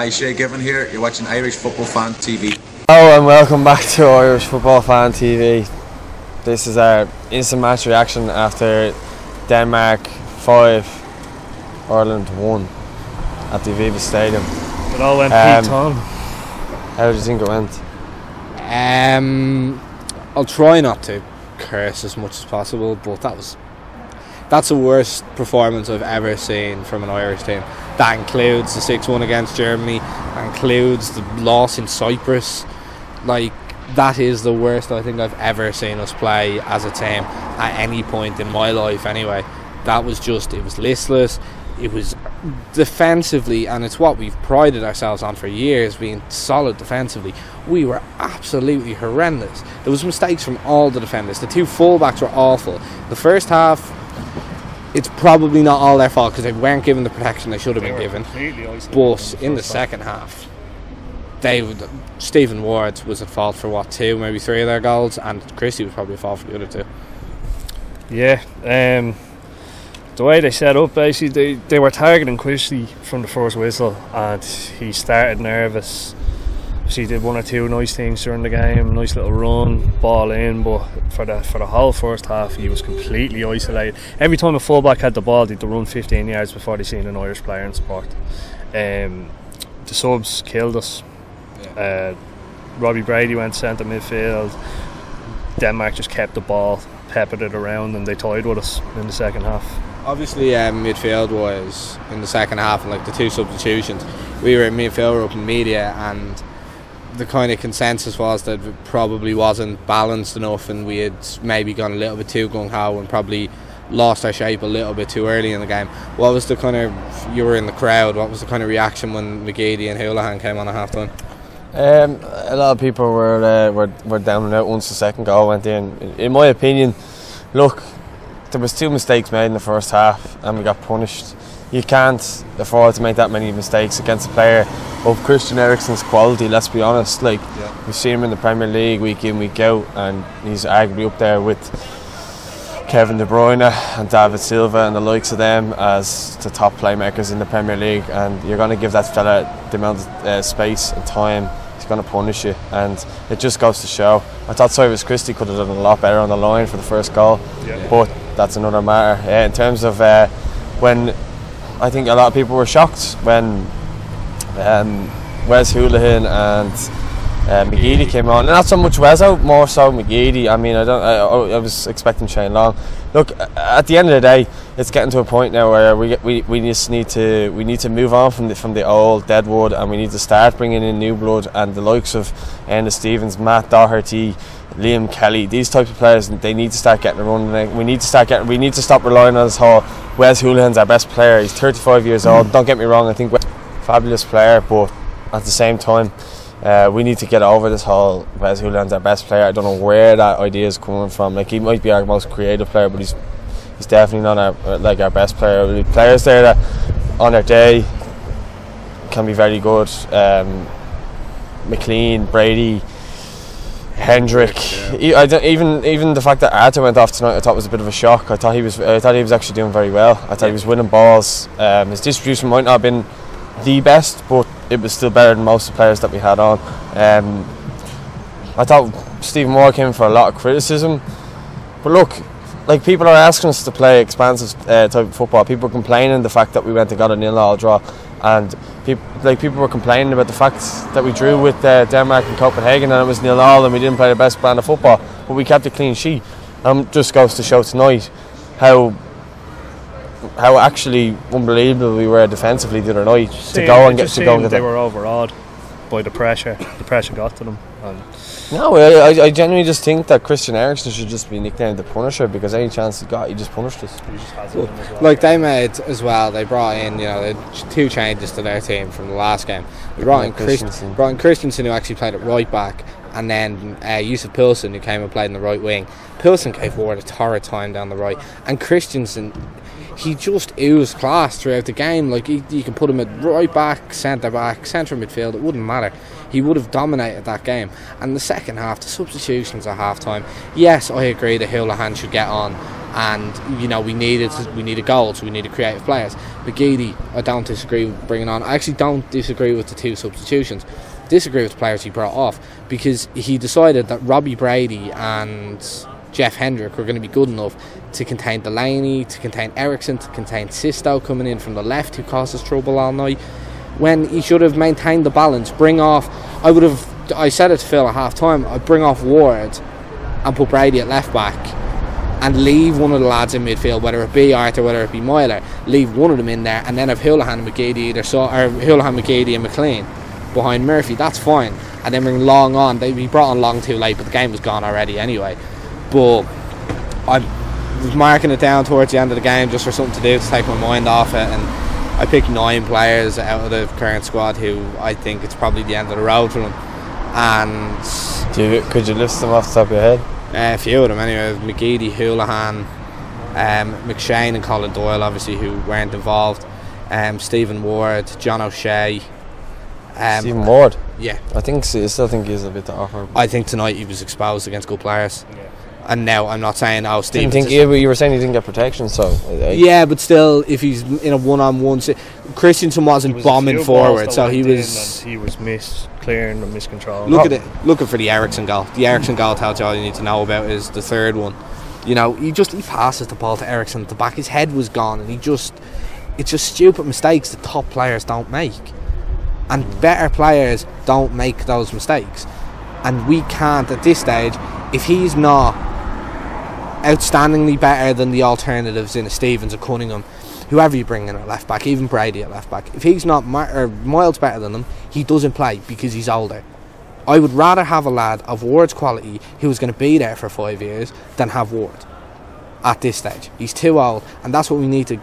Hi, Shay Given here. You're watching Irish Football Fan TV. Hello and welcome back to Irish Football Fan TV. This is our instant match reaction after Denmark 5, Ireland 1 at the Aviva Stadium. It all went Um, Pete Tong. How do you think it went? Um, I'll try not to curse as much as possible, but that was that's the worst performance I've ever seen from an Irish team. That includes the six-one against Germany. Includes the loss in Cyprus. Like that is the worst I think I've ever seen us play as a team at any point in my life. Anyway, that was just it was listless. It was defensively, and it's what we've prided ourselves on for years, being solid defensively. We were absolutely horrendous. There was mistakes from all the defenders. The two fullbacks were awful. The first half, it's probably not all their fault because they weren't given the protection they should have They been given. But in the second half, they would, Stephen Ward was at fault for what two, maybe three of their goals, and Christie was probably at fault for the other two. Yeah, um, the way they set up, basically, they, they were targeting Christie from the first whistle, and he started nervous. She did one or two nice things during the game, nice little run, ball in, but for the for the whole first half, he was completely isolated. Every time a fullback had the ball, they'd run 15 yards before they seen an Irish player in support. Um, the subs killed us. Uh, Robbie Brady went centre midfield. Denmark just kept the ball, peppered it around, and they tied with us in the second half. Obviously, um, midfield was in the second half, and like the two substitutions, we were in midfield, we were up in media, and the kind of consensus was that it probably wasn't balanced enough, and we had maybe gone a little bit too gung ho and probably lost our shape a little bit too early in the game. What was the kind of you were in the crowd? What was the kind of reaction when McGeady and Hoolahan came on at half time? Um, a lot of people were, uh, were were down and out once the second goal went in. In, in my opinion, look, there was two mistakes made in the first half, and we got punished. You can't afford to make that many mistakes against a player of Christian Eriksen's quality. Let's be honest. Like we've seen him in the Premier League week in week out, and he's arguably up there with Kevin De Bruyne and David Silva and the likes of them as the top playmakers in the Premier League. And you're going to give that fella the amount of uh, space and time. He's going to punish you, and it just goes to show. I thought Cyrus Christie could have done a lot better on the line for the first goal, Yeah. but that's another matter. Uh, in terms of uh, when I think a lot of people were shocked when um, Wes Hoolahan and uh, McGeady came on. Not so much Wezo, more so McGeady. I mean, I don't. I, I was expecting Shane Long. Look, at the end of the day, it's getting to a point now where we get, we, we just need to we need to move on from the from the old deadwood, and we need to start bringing in new blood and the likes of Enda Stevens, Matt Doherty. Liam Kelly, these types of players, they need to start getting a run. We need to start getting. We need to stop relying on this whole. Wes Hoolahan's our best player. He's 35 years old. Don't get me wrong. I think Wes- fabulous player, but at the same time, uh, we need to get over this whole Wes Hoolahan's our best player. I don't know where that idea is coming from. Like he might be our most creative player, but he's he's definitely not our uh, like our best player. Have players there that on their day can be very good. Um, McLean, Brady. Hendrick, I don't, even even the fact that Arter went off tonight, I thought was a bit of a shock. I thought he was, I thought he was actually doing very well. I thought he was winning balls. Um, his distribution might not have been the best, but it was still better than most of the players that we had on. Um, I thought Stephen Moore came for a lot of criticism, but look, like people are asking us to play expansive uh, type of football. People are complaining the fact that we went and got a nil-all draw, and people like people were complaining about the fact that we drew with uh, Denmark and Copenhagen and it was nil-all and we didn't play the best brand of football, but we kept a clean sheet. Um, just goes to show tonight how how actually unbelievable we were defensively the other night to go and get to go and seeing get they that. were overawed by the pressure. The pressure got to them. And No, I, I- I genuinely just think that Christian Eriksen should just be nicknamed the Punisher because any chance he got, he just punished us. he just has it in him as well. Like they made as well, they brought in you know two changes to their team from the last game. They brought in Christensen, Christensen. brought in Christensen who actually played at right back, and then uh, Yusuf Poulsen who came and played in the right wing. Poulsen gave Ward a torrid time down the right, and Christensen. He just oozed class throughout the game. Like he, you can put him at right back, centre back, centre midfield. It wouldn't matter. He would have dominated that game. And the second half, the substitutions at half time. Yes, I agree that Hoolahan should get on, and you know we needed we needed goals, we needed creative players. McGeady, I don't disagree with bringing on. I actually don't disagree with the two substitutions. Disagree with the players he brought off because he decided that Robbie Brady and Jeff Hendrick were going to be good enough to contain Delaney, to contain Eriksen, to contain Sisto coming in from the left who causes trouble all night. When he should have maintained the balance, bring off. I would have. I said it to Phil at half time. I'd bring off Ward and put Brady at left back and leave one of the lads in midfield, whether it be Arter, whether it be Meyler, leave one of them in there, and then have Hoolahan and McGeady either so or Hoolahan, McGeady, and McLean behind Murphy. That's fine, and then bring Long on. They we brought on Long too late, but the game was gone already anyway. But I was marking it down towards the end of the game just for something to do to take my mind off it, and I picked nine players out of the current squad who I think it's probably the end of the road for them, and Do you, could you list them off the top of your head? uh, a few of them anyway. McGeady, Hoolahan, um, McShane, and Colin Doyle, obviously, who weren't involved. Um, Stephen Ward, John O'Shea. Um, Stephen Ward. Yeah, I think I still think he's a bit to offer. I think tonight he was exposed against good players. And now I'm not saying oh didn't think yeah, you were saying he didn't get protection, so I- I- yeah, but still, if he's in a one-on-one, si- Christensen wasn't was bombing forward, so he was. he was miss clearing and miscontrol. Look at oh. it. Looking for the Eriksen goal. The Eriksen goal tells you all you need to know about is the third one. You know, he just he passes the ball to Eriksen at the back. His head was gone, and he just it's just stupid mistakes that top players don't make, and better players don't make those mistakes. And we can't at this stage if he's not outstandingly better than the alternatives in a Stevens or Cunningham, whoever you bring in at left back, even Brady at left back. If he's not or miles better than them, he doesn't play because he's older. I would rather have a lad of Ward's quality who is going to be there for five years than have Ward at this stage. He's too old, and that's what we need to.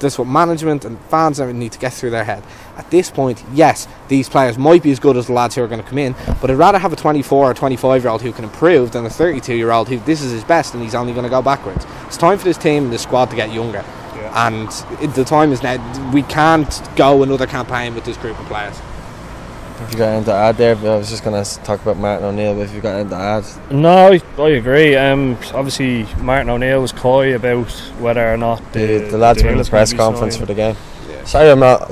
That's what management and fans need to get through their head. At this point, yes, these players might be as good as the lads who are going to come in, but I'd rather have a 24 or 25 year old who can improve than a 32 year old who this is his best and he's only going to go backwards. It's time for this team and this squad to get younger, and the time is now. We can't go another campaign with this group of players. Have you got anything to add there? I was just going to talk about Martin O'Neill, but if you got anything to add, No, I, I agree. Um, obviously, Martin O'Neill was coy about whether or not the, the, the lads were in deal the press conference signed. for the game. Sorry, I'm not.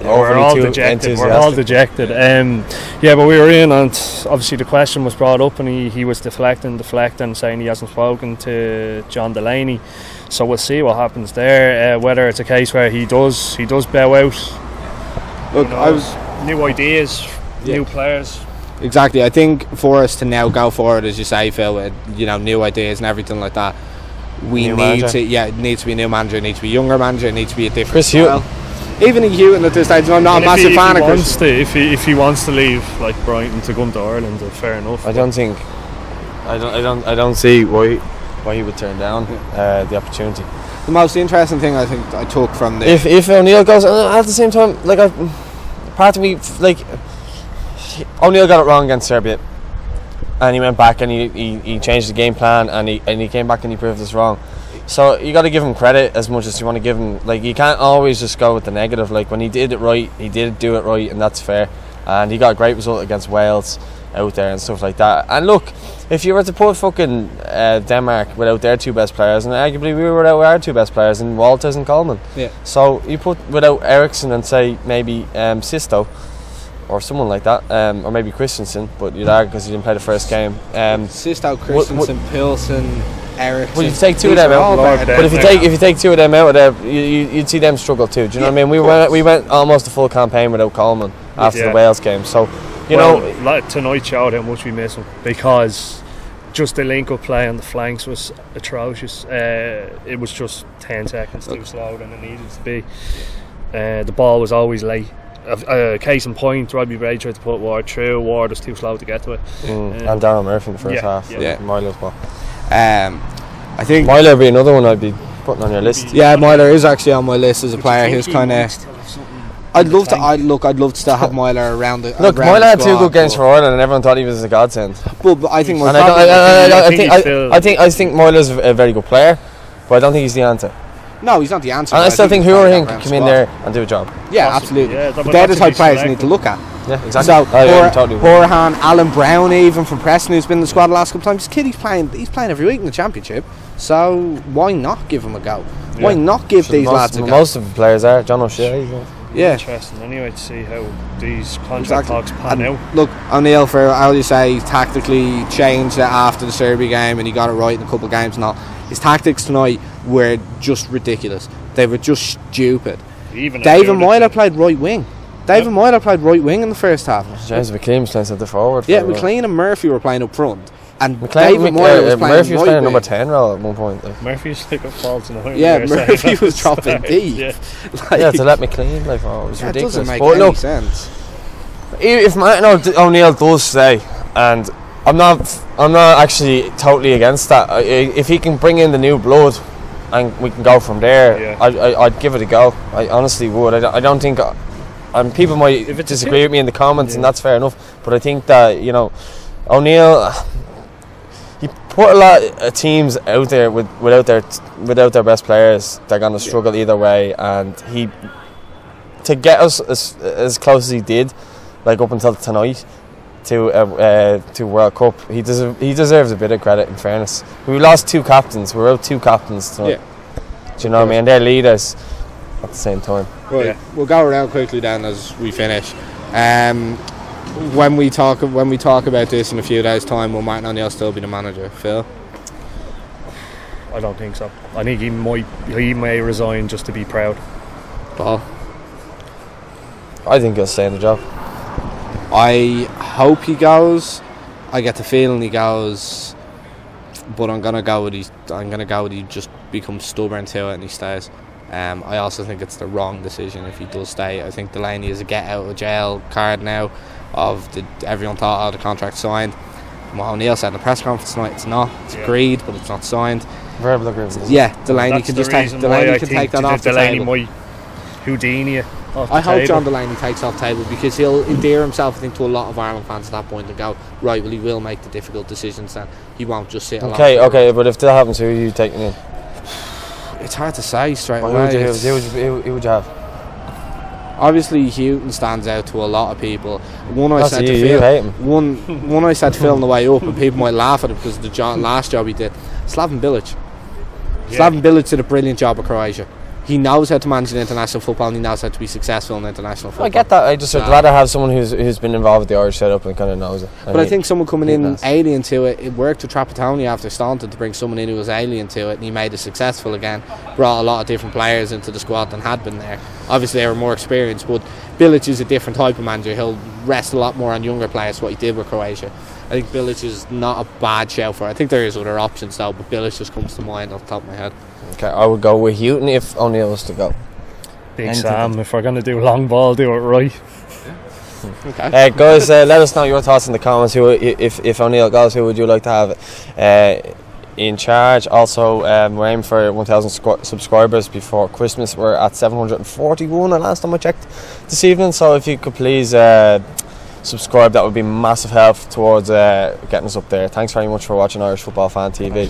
Yeah, we're overly all too dejected. We're all dejected. Um, yeah, but we were in, and obviously the question was brought up, and he, he was deflecting, deflecting, saying he hasn't spoken to John Delaney. So we'll see what happens there. Uh, whether it's a case where he does he does bow out. Look, I was new ideas, Yeah. new players. Exactly. I think for us to now go forward, as you say, Phil, with you know new ideas and everything like that, we New need manager. to. Yeah, it needs to be a new manager. It needs to be a younger manager. It needs to be a different. Chris style. Even a Hughton at this stage. I'm not a And if massive he, if fan he of wants Chris. to, if he if he wants to leave like Brighton to come to Ireland, then fair enough. I don't think. I don't. I don't. I don't see why why he would turn down uh, the opportunity. The most interesting thing I think I took from the If if O'Neill goes uh, at the same time, like I, part of me like O'Neill got it wrong against Serbia, and he went back and he, he, he changed the game plan and he and he came back and he proved us wrong. So you got to give him credit as much as you want to give him. Like you can't always just go with the negative. Like when he did it right, he did do it right, and that's fair. And he got a great result against Wales out there and stuff like that. And look, if you were to put fucking uh, Denmark without their two best players, and arguably we were without our two best players in Walters and Coleman. Yeah. So you put without Eriksen and say maybe um, Sisto or someone like that, um, or maybe Christensen, but you'd argue because he didn't play the first game. Um, Sisto, what- Christensen, Poulsen, Eriksen. well, if you take two of them out, all Lord, but if you take if you take two of them out of there, you, you, you'd see them struggle too. Do you know Yeah, what I mean? We went we went almost a full campaign without Coleman after Yeah. the Wales game. So you well, know, like tonight showed how much we miss him because just the link up play on the flanks was atrocious. Uh, it was just ten seconds too slow than it needed to be. Uh, the ball was always late. A uh, case in point, Robbie Bray tried to put Ward through. Ward was too slow to get to it. mm, uh, and Darren Murphy in the first yeah, half. yeah. Yeah. Meyler's ball. Um, I think. Meyler would be another one I'd be putting on your list. yeah, Meyler is actually on my list as a player who's kind of. I'd love to. I look. I'd love to still have Meyler around the. Look, around Meyler had two good games for Ireland, and everyone thought he was a godsend. But, but I think my And I, I, I, I, I, I think think I, I think I think Meyler's a, a very good player, but I don't think he's the answer. no, he's not the answer. And I but still think he's Hourihane around can the come in there and do a job. Yeah, Possibly, absolutely. yeah, but but they're the that's type to of be players you need to look at. Yeah, exactly. So, I, Hor- I totally. Hourihane, Alan Browne, even from Preston, who's been in the squad the last couple of times. This kid, he's playing. He's playing every week in the championship. So why not give him a go? Why Yeah. not give these most, lads a go? most of the players are John O'Shea. You know. yeah. Interesting anyway to see how these contract Exactly. talks pan And out. look, O'Neill, for how you say, tactically changed it after the Serbia game and he got it right in a couple of games and all. His tactics tonight were just ridiculous. They were just stupid. Even David alluded Meyler played right wing. David Yep. Meyler played right wing in the first half. James McLean was playing centre forward. for Yeah. McLean and Murphy were playing up front. And McLean, David Mc- Meyler uh, was uh, playing Murphy was right playing a number 10 role at one point. Like. Murphy's like a false in the Yeah, Murphy was dropping deep. Yeah. Like, yeah, to let McLean play for it was that ridiculous. doesn't make but any look, sense. if Martin O- O'Neill does stay, and I'm not, I'm not actually totally against that. I- I- If he can bring in the new blood, and we can go from there, Yeah. I, I, I'd give it a go. I honestly would. I don't, I don't think, and people might If disagree with me in the comments, and that's fair enough. But I think that you know, O'Neill. He put a lot of teams out there with, without their without their best players. They're going to struggle either way, and he to get us as, as close as he did, like up until tonight, to uh, uh, to World Cup, he deserves he deserves a bit of credit. In fairness, we lost two captains. We were out two captains tonight. Do you know what I mean? They're leaders at the same time. Right, Yeah. we'll go around quickly then as we finish. Um, when we talk when we talk about this in a few days' time, will Martin O'Neill still be the manager? Phil, I don't think so. I think he might he may resign just to be proud. Paul. I think he'll stay in the job. I hope he goes. I get the feeling he goes, but I'm gonna go with he. I'm gonna go with he just becomes stubborn to it and he stays. Um, I also think it's the wrong decision if he does stay. I think Delaney is a get out of jail card now. Of the everyone thought oh the contract signed. What O'Neill said in the press conference tonight, it's not. It's Yeah. agreed, but it's not signed. Verbal agreement. Yeah, Delaney That's can just take Delaney why can take that Del- off the table. might Houdini it off I hope table. John Delaney takes off table because he'll endear himself, I think, to a lot of Ireland fans at that point and go, right, well, he will make the difficult decisions then. He won't just sit alone. Okay, okay, but if that happens, who are you taking in? It's hard to say straight Who away. would you, who, would you, who, who would you have? Obviously, Hughton stands out to a lot of people. One I That's said you, to you Phil, one, one I said to Phil on the way up, and people might laugh at it because of the jo- last job he did. Slaven Bilic. Yeah. Slaven Bilic did a brilliant job at Croatia. He knows how to manage an international football and he knows how to be successful in international football. I get that. I just would Nah. rather have someone who's who's been involved with the Irish setup and kind of knows it. But I think someone coming in alien to it, it worked with Trapattoni after Staunton to bring someone in who was alien to it, and he made it successful again. Brought a lot of different players into the squad than had been there. Obviously, they were more experienced, but Bilic is a different type of manager. He'll rest a lot more on younger players, what he did with Croatia. I think Bilic is not a bad shout for it. I think there is other options though, but Bilic just comes to mind off the top of my head. Okay, I would go with Hughton if O'Neill was to go. Big Anything. Sam, if we're going to do long ball, do it right. Okay. Uh, guys, uh, let us know your thoughts in the comments. Who, if if O'Neill goes, who would you like to have uh, in charge? Also, um, we're aiming for 1,000 squ- subscribers before Christmas. We're at 741 the last time I checked this evening. So if you could please uh, subscribe, that would be massive help towards uh, getting us up there. Thanks very much for watching Irish Football Fan TV.